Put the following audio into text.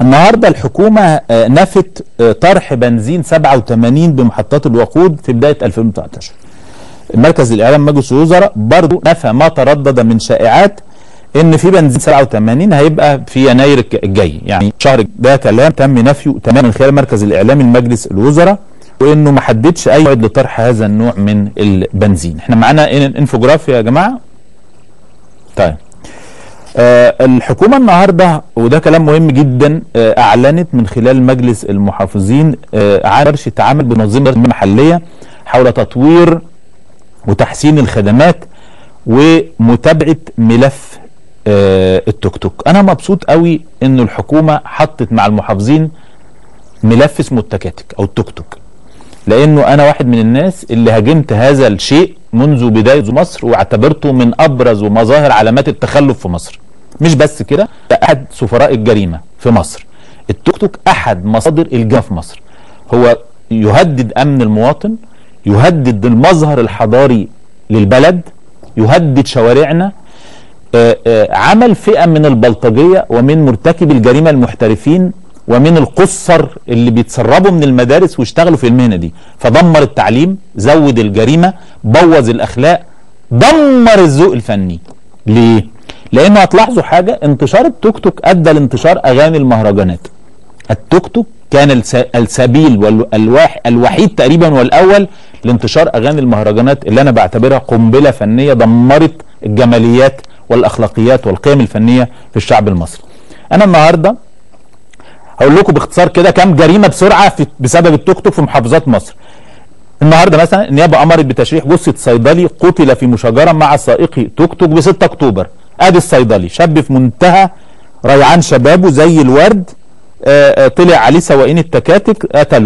النهارده الحكومة نفت طرح بنزين 87 بمحطات الوقود في بداية 2019 مركز الإعلام مجلس الوزراء برضو نفى ما تردد من شائعات إن في بنزين 87 هيبقى في يناير الجاي. يعني شهر ده كلام تم نفيه تماما من خلال مركز الإعلام المجلس الوزراء وإنه ما حددش أي موعد لطرح هذا النوع من البنزين. إحنا معانا انفوجراف يا جماعة؟ طيب. آه الحكومة النهاردة وده كلام مهم جدا آه أعلنت من خلال مجلس المحافظين آه عن ورشة عمل بمنظمة محلية حول تطوير وتحسين الخدمات ومتابعة ملف آه التوك توك. أنا مبسوط قوي إن الحكومة حطت مع المحافظين ملف اسمه التكاتك أو التوك توك. لأنه أنا واحد من الناس اللي هاجمت هذا الشيء منذ بداية مصر واعتبرته من أبرز ومظاهر علامات التخلف في مصر. مش بس كده ده أحد سفراء الجريمة في مصر. التوك توك أحد مصادر الجريمه في مصر. هو يهدد أمن المواطن يهدد المظهر الحضاري للبلد يهدد شوارعنا. آآ آآ عمل فئة من البلطجية ومن مرتكبي الجريمة المحترفين ومن القصر اللي بيتسربوا من المدارس ويشتغلوا في المهنة دي. فدمر التعليم زود الجريمة بوظ الأخلاق دمر الذوق الفني. ليه؟ لأنه هتلاحظوا حاجة انتشار التوك توك ادى لانتشار اغاني المهرجانات. التوك توك كان السبيل والواح الوحيد تقريبا والأول لانتشار أغاني المهرجانات اللي أنا بعتبرها قنبلة فنية دمرت الجماليات والأخلاقيات والقيم الفنية في الشعب المصري. أنا النهارده هقول لكم باختصار كده كام جريمة بسرعة في بسبب التوك توك في محافظات مصر. النهارده مثلا النيابه امرت بتشريح جثه صيدلي قتل في مشاجرة مع سائقي توك توك ب 6 أكتوبر. آدي الصيدلي. شاب في منتهى ريعان شبابه زي الورد. آآ آآ طلع عليه سواقين التكاتك قتلوه.